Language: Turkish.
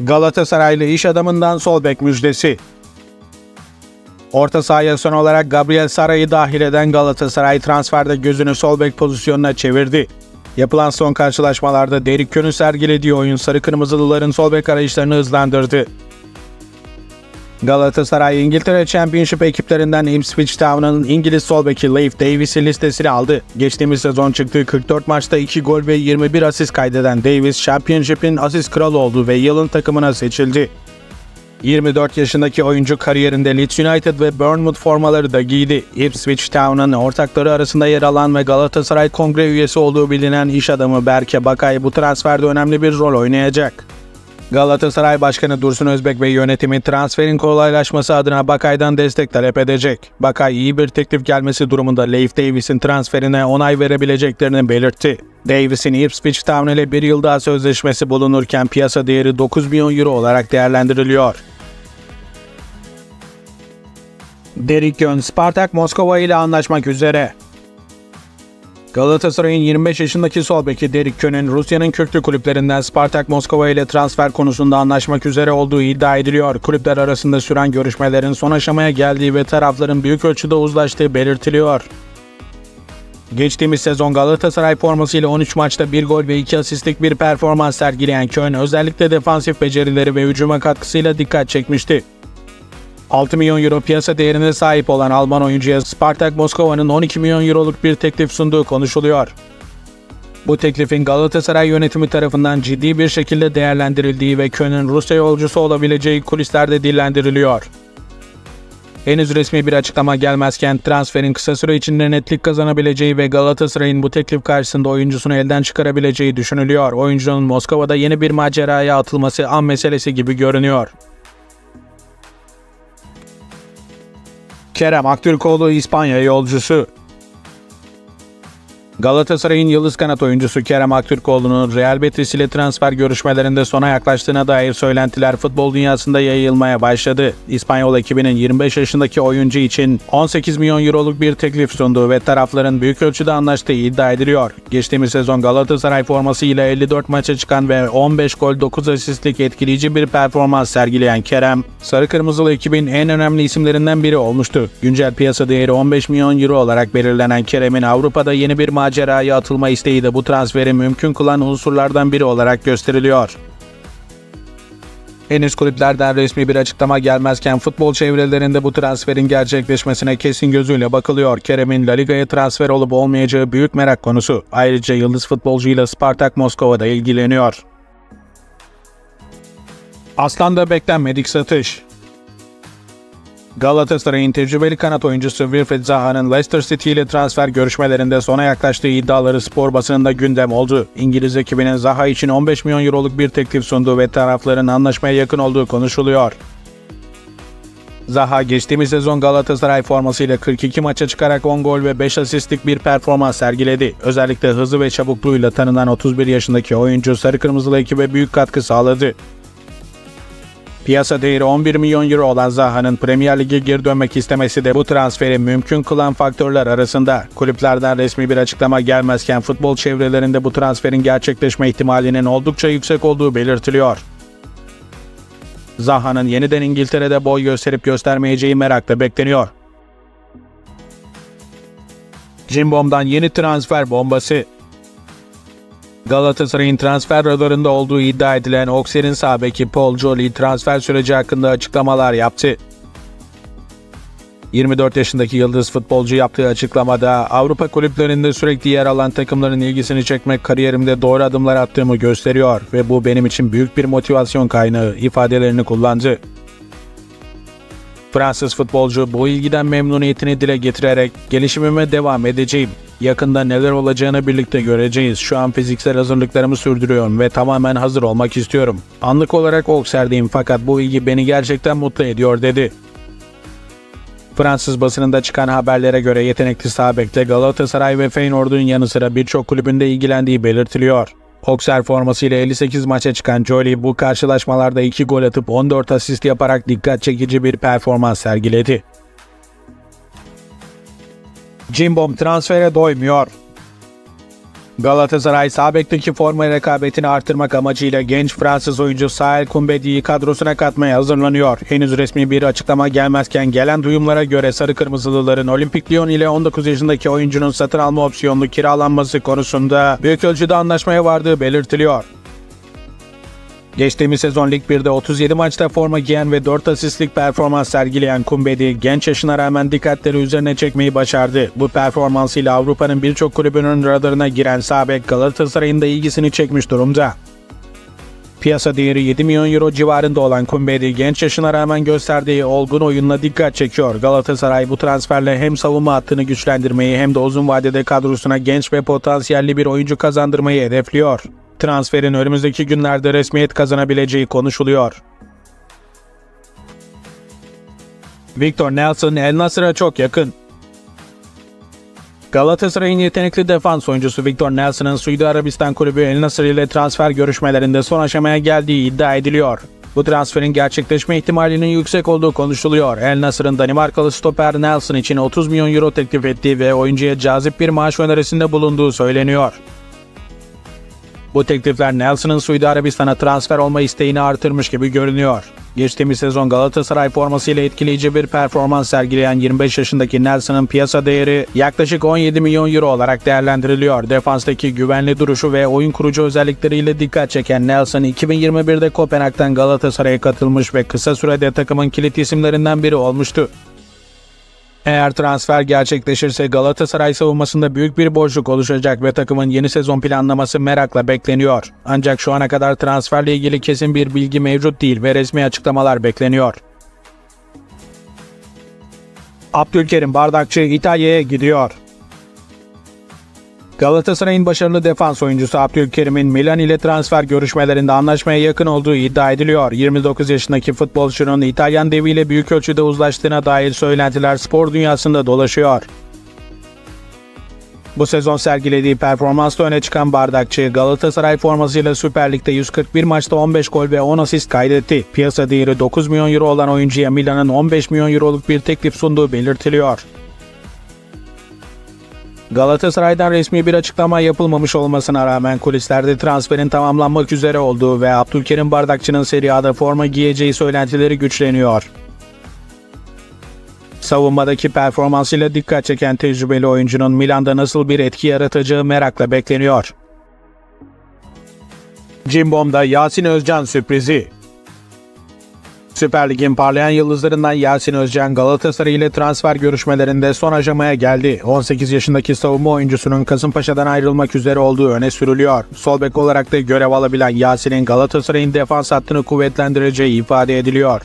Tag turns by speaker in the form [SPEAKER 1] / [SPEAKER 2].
[SPEAKER 1] Galatasaraylı iş adamından sol bek müjdesi. Orta sahaya son olarak Gabriel Saray'ı dahil eden Galatasaray transferde gözünü sol bek pozisyonuna çevirdi. Yapılan son karşılaşmalarda Derik Kön'ün sergilediği oyun Sarı Kırmızılıların sol bek arayışlarını hızlandırdı. Galatasaray İngiltere Championship ekiplerinden Ipswich Town'un İngiliz sol beki Leif Davis'i listesine aldı. Geçtiğimiz sezon çıktığı 44 maçta 2 gol ve 21 asist kaydeden Davis, Championship'in asist kralı oldu ve yılın takımına seçildi. 24 yaşındaki oyuncu kariyerinde Leeds United ve Bournemouth formaları da giydi. Ipswich Town'un ortakları arasında yer alan ve Galatasaray kongre üyesi olduğu bilinen iş adamı Berke Bakay bu transferde önemli bir rol oynayacak. Galatasaray Başkanı Dursun Özbek ve yönetimi transferin kolaylaşması adına Bakay'dan destek talep edecek. Bakay iyi bir teklif gelmesi durumunda Leif Davis'in transferine onay verebileceklerini belirtti. Davis'in Ipswich Town ile bir yıl daha sözleşmesi bulunurken piyasa değeri 9 milyon euro olarak değerlendiriliyor. Derek Yön, Spartak Moskova ile anlaşmak üzere. Galatasaray'ın 25 yaşındaki sol beki Derek Kön'ün Rusya'nın köklü kulüplerinden Spartak Moskova ile transfer konusunda anlaşmak üzere olduğu iddia ediliyor. Kulüpler arasında süren görüşmelerin son aşamaya geldiği ve tarafların büyük ölçüde uzlaştığı belirtiliyor. Geçtiğimiz sezon Galatasaray formasıyla 13 maçta 1 gol ve 2 asistlik bir performans sergileyen Kön özellikle defansif becerileri ve hücuma katkısıyla dikkat çekmişti. 6 milyon euro piyasa değerine sahip olan Alman oyuncuya Spartak Moskova'nın 12 milyon euroluk bir teklif sunduğu konuşuluyor. Bu teklifin Galatasaray yönetimi tarafından ciddi bir şekilde değerlendirildiği ve Kön'ün Rusya yolcusu olabileceği kulislerde dillendiriliyor. Henüz resmi bir açıklama gelmezken transferin kısa süre içinde netlik kazanabileceği ve Galatasaray'ın bu teklif karşısında oyuncusunu elden çıkarabileceği düşünülüyor. Oyuncunun Moskova'da yeni bir maceraya atılması an meselesi gibi görünüyor. Kerem Aktürkoğlu İspanya yolcusu. Galatasaray'ın yıldız kanat oyuncusu Kerem Aktürkoğlu'nun Real Betis ile transfer görüşmelerinde sona yaklaştığına dair söylentiler futbol dünyasında yayılmaya başladı. İspanyol ekibinin 25 yaşındaki oyuncu için 18 milyon euroluk bir teklif sunduğu ve tarafların büyük ölçüde anlaştığı iddia ediliyor. Geçtiğimiz sezon Galatasaray formasıyla 54 maça çıkan ve 15 gol 9 asistlik etkileyici bir performans sergileyen Kerem, Sarı Kırmızılı ekibin en önemli isimlerinden biri olmuştu. Güncel piyasa değeri 15 milyon euro olarak belirlenen Kerem'in Avrupa'da yeni bir maceraya atılma isteği de bu transferi mümkün kılan unsurlardan biri olarak gösteriliyor. Henüz kulüplerden resmi bir açıklama gelmezken futbol çevrelerinde bu transferin gerçekleşmesine kesin gözüyle bakılıyor. Kerem'in La Liga'ya transfer olup olmayacağı büyük merak konusu. Ayrıca yıldız futbolcuyla Spartak Moskova'da ilgileniyor. Aslan'da beklenmedik satış. Galatasaray'ın tecrübeli kanat oyuncusu Wilfried Zaha'nın Leicester City ile transfer görüşmelerinde sona yaklaştığı iddiaları spor basınında gündem oldu. İngiliz ekibinin Zaha için 15 milyon euroluk bir teklif sunduğu ve tarafların anlaşmaya yakın olduğu konuşuluyor. Zaha geçtiğimiz sezon Galatasaray formasıyla 42 maça çıkarak 10 gol ve 5 asistlik bir performans sergiledi. Özellikle hızı ve çabukluğuyla tanınan 31 yaşındaki oyuncu Sarı Kırmızılı ekibe büyük katkı sağladı. Piyasa değeri 11 milyon euro olan Zaha'nın Premier Lig'e geri dönmek istemesi de bu transferi mümkün kılan faktörler arasında. Kulüplerden resmi bir açıklama gelmezken futbol çevrelerinde bu transferin gerçekleşme ihtimalinin oldukça yüksek olduğu belirtiliyor. Zaha'nın yeniden İngiltere'de boy gösterip göstermeyeceği merakla bekleniyor. Cimbom'dan yeni transfer bombası. Galatasaray'ın transfer radarında olduğu iddia edilen Auxerre'in sağ beki Paul Joly transfer süreci hakkında açıklamalar yaptı. 24 yaşındaki yıldız futbolcu yaptığı açıklamada Avrupa kulüplerinde sürekli yer alan takımların ilgisini çekmek kariyerimde doğru adımlar attığımı gösteriyor ve bu benim için büyük bir motivasyon kaynağı ifadelerini kullandı. Fransız futbolcu bu ilgiden memnuniyetini dile getirerek gelişimime devam edeceğim. Yakında neler olacağını birlikte göreceğiz. Şu an fiziksel hazırlıklarımı sürdürüyorum ve tamamen hazır olmak istiyorum. Anlık olarak Auxerre'deyim fakat bu ilgi beni gerçekten mutlu ediyor dedi. Fransız basınında çıkan haberlere göre yetenekli sağ Galatasaray ve Feyenoord'un yanı sıra birçok kulübünde ilgilendiği belirtiliyor. Auxerre formasıyla 58 maça çıkan Jolie bu karşılaşmalarda 2 gol atıp 14 asist yaparak dikkat çekici bir performans sergiledi. Cimbom transfere doymuyor. Galatasaray sağ bekteki forma rekabetini artırmak amacıyla genç Fransız oyuncu Sahel Kumbedi'yi kadrosuna katmaya hazırlanıyor. Henüz resmi bir açıklama gelmezken gelen duyumlara göre Sarı Kırmızılıların Olimpik Lyon ile 19 yaşındaki oyuncunun satın alma opsiyonlu kiralanması konusunda büyük ölçüde anlaşmaya vardığı belirtiliyor. Geçtiğimiz sezon Lig 1'de 37 maçta forma giyen ve 4 asistlik performans sergileyen Kumbedi, genç yaşına rağmen dikkatleri üzerine çekmeyi başardı. Bu performansıyla Avrupa'nın birçok kulübünün radarına giren Sabek Galatasaray'ın da ilgisini çekmiş durumda. Piyasa değeri 7 milyon euro civarında olan Kumbedi genç yaşına rağmen gösterdiği olgun oyunla dikkat çekiyor. Galatasaray bu transferle hem savunma hattını güçlendirmeyi hem de uzun vadede kadrosuna genç ve potansiyelli bir oyuncu kazandırmayı hedefliyor. Transferin önümüzdeki günlerde resmiyet kazanabileceği konuşuluyor. Victor Nelson El Nasır'a çok yakın. Galatasaray'ın yetenekli defans oyuncusu Victor Nelson'ın Suudi Arabistan kulübü El Nasır ile transfer görüşmelerinde son aşamaya geldiği iddia ediliyor. Bu transferin gerçekleşme ihtimalinin yüksek olduğu konuşuluyor. El Nasır'ın Danimarkalı stoper Nelson için 30 milyon euro teklif ettiği ve oyuncuya cazip bir maaş önerisinde bulunduğu söyleniyor. Bu teklifler Nelson'ın Suudi Arabistan'a transfer olma isteğini artırmış gibi görünüyor. Geçtiğimiz sezon Galatasaray formasıyla etkileyici bir performans sergileyen 25 yaşındaki Nelson'ın piyasa değeri yaklaşık 17 milyon euro olarak değerlendiriliyor. Defanstaki güvenli duruşu ve oyun kurucu özellikleriyle dikkat çeken Nelson 2021'de Kopenhag'dan Galatasaray'a katılmış ve kısa sürede takımın kilit isimlerinden biri olmuştu. Eğer transfer gerçekleşirse Galatasaray savunmasında büyük bir boşluk oluşacak ve takımın yeni sezon planlaması merakla bekleniyor. Ancak şu ana kadar transferle ilgili kesin bir bilgi mevcut değil ve resmi açıklamalar bekleniyor. Abdülkerim Bardakçı İtalya'ya gidiyor. Galatasaray'ın başarılı defans oyuncusu Abdülkerim'in Milan ile transfer görüşmelerinde anlaşmaya yakın olduğu iddia ediliyor. 29 yaşındaki futbolcunun İtalyan deviyle büyük ölçüde uzlaştığına dair söylentiler spor dünyasında dolaşıyor. Bu sezon sergilediği performansla öne çıkan Bardakçı, Galatasaray formasıyla Süper Lig'de 141 maçta 15 gol ve 10 asist kaydetti. Piyasa değeri 9 milyon euro olan oyuncuya Milan'ın 15 milyon euroluk bir teklif sunduğu belirtiliyor. Galatasaray'dan resmi bir açıklama yapılmamış olmasına rağmen kulislerde transferin tamamlanmak üzere olduğu ve Abdülkerim Bardakçı'nın Serie A'da forma giyeceği söylentileri güçleniyor. Savunmadaki performansıyla dikkat çeken tecrübeli oyuncunun Milan'da nasıl bir etki yaratacağı merakla bekleniyor. Cimbom'da Yasin Özcan sürprizi Süper Lig'in parlayan yıldızlarından Yasin Özcan Galatasaray ile transfer görüşmelerinde son aşamaya geldi. 18 yaşındaki savunma oyuncusunun Kasımpaşa'dan ayrılmak üzere olduğu öne sürülüyor. Sol bek olarak da görev alabilen Yasin'in Galatasaray'ın defans hattını kuvvetlendireceği ifade ediliyor.